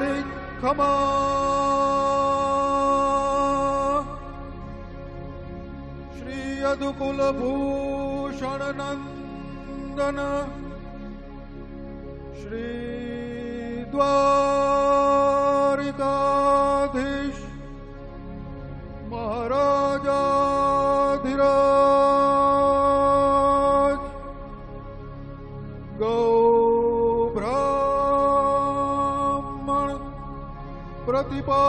घड़ी खमा श्री यदुकुल भूषण नंदन श्री द्वारिकाधीश